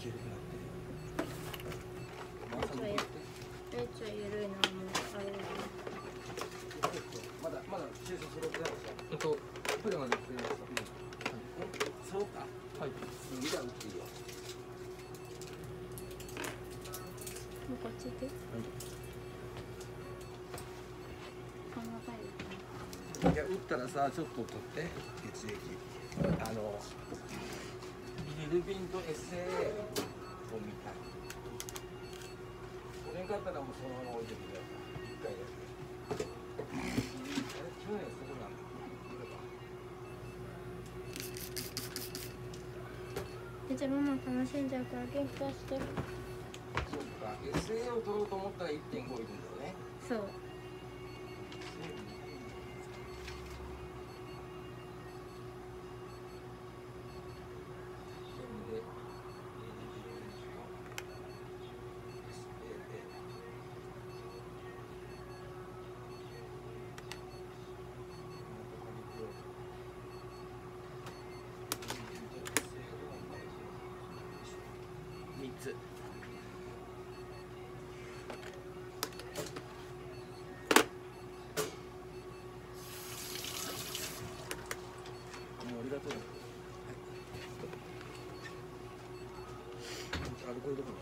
きるようになって。めっちゃ緩いな、もう。あれまだ、まだ、収ってないです。えっと、プレまでか。うん。はい。次だ、打っていいよ。もうこっち行って。はい。こん。な感じ。いや打ったらさちょっと取って血液あのルビンと SA を見たい。それんかったらもうそのまま置いてくれ一回だけあれ去年そこなんだえじゃあママ楽しんじゃうから元気出してそっか。SA を取ろうと思ったら1.5いるんだよね。そうもうありがとう。はい。アルコールどこに